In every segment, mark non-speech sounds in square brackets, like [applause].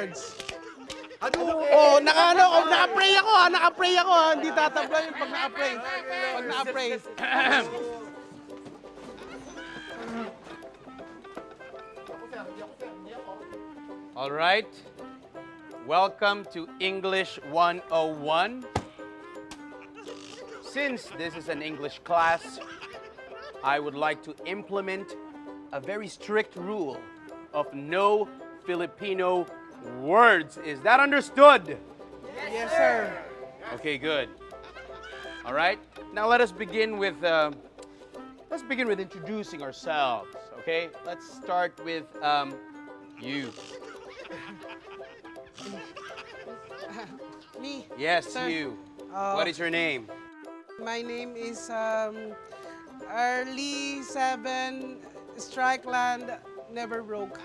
cards. Oh, naka ano, oh, naka-pray ako ha, naka-pray ako ha. Hindi tatabla yung pag naka-pray. Pag naka-pray. All right. Welcome to English 101. Since this is an English class, I would like to implement a very strict rule of no Filipino words. Is that understood? Yes, sir. Okay, good. All right. Now let us begin with uh, let's begin with introducing ourselves. Okay. Let's start with um, you. [laughs] Me, Yes, Sir. you. Uh, what is your name? my name is um, Early Seven Strike Land Never Broke.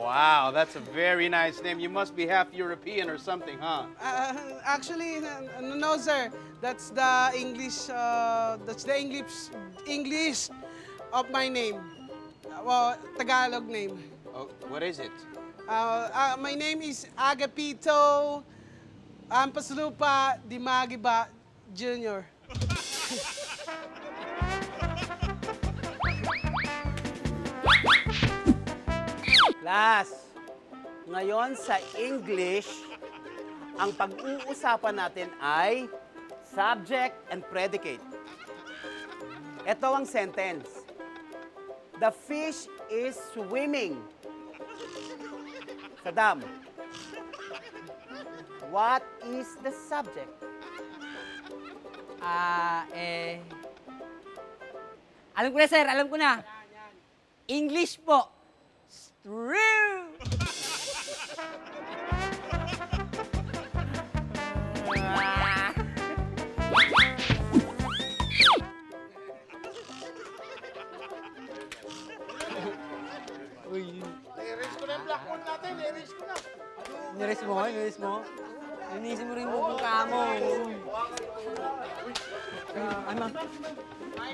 Wow, that's a very nice name. You must be half European or something, huh? Uh, actually, no, no, sir. That's the English. Uh, that's the English English of my name. Uh, well, Tagalog name. Oh, what is it? Uh, uh, my name is Agapito Ampaslupa Dimagiba Jr. [laughs] Class, ngayon sa English, ang pag-uusapan natin ay subject and predicate. Ito ang sentence. The fish is swimming. Saddam, what is the subject? Ah, eh... Alam ko na, sir. Alam ko na. English po. True! I-erase ko na yung natin. I-erase ko na. Niris mo, niris mo. Linisin mo rin yung mukha mo. Ay, ma'am.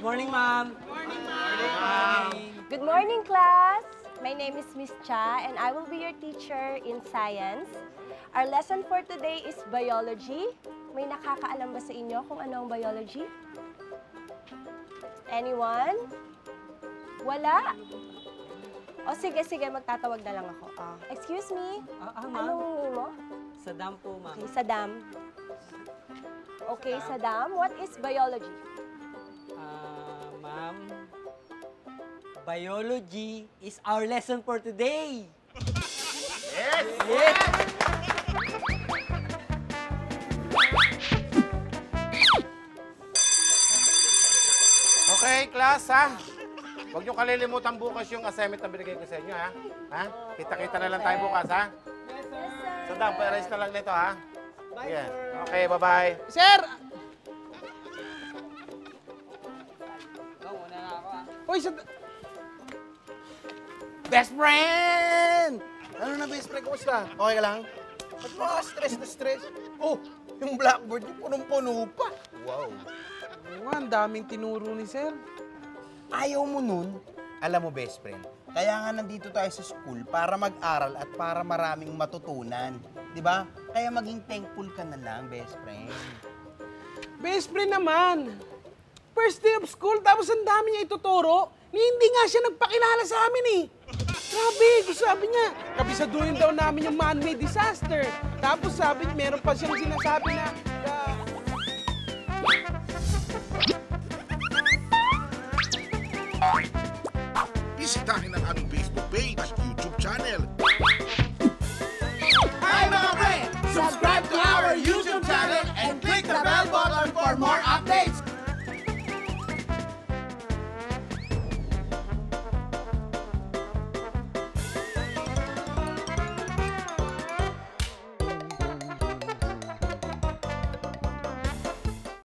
Morning, ma'am. Morning, ma'am. Good morning, class. My name is Miss Cha, and I will be your teacher in science. Our lesson for today is biology. May nakakaalam ba sa inyo kung ano ang biology? Anyone? Wala? O sige, sige, magtatawag na lang ako. Ah, excuse me? Ah, ah, ma'am. Anong name mo? Saddam po, ma'am. Okay, Saddam. Okay, Saddam, what is biology? Ah, ma'am. Biology is our lesson for today. Yes! Yes! Okay, class, ha? Huwag niyo kalilimutan bukas yung assignment na binigay ko sa inyo, ha? Ha? Kita-kita na lang tayo bukas, ha? So, dam, pa-erase na lang nito, ha? Bye, Okay, bye-bye. Sir! Uy, sa... Best friend! Ano na, best friend? Kumusta? Okay ka lang? Ba't mga stress na stress? Oh, yung blackboard niyo punong-puno pa. Wow. Oo nga, ang daming tinuro ni sir. Ayaw mo nun, alam mo best friend, kaya nga nandito tayo sa school para mag-aral at para maraming matutunan. 'Di ba? Kaya maging thankful ka na lang, best friend. Best friend naman. First day of school, tapos ang dami niya ituturo. Ni hindi nga siya nagpakilala sa amin eh. Grabe, gusto sabi niya, kabisaduhin daw namin yung man-made disaster. Tapos sabi meron pa siyang sinasabi na, ah, Bisitahin ang aming Facebook page,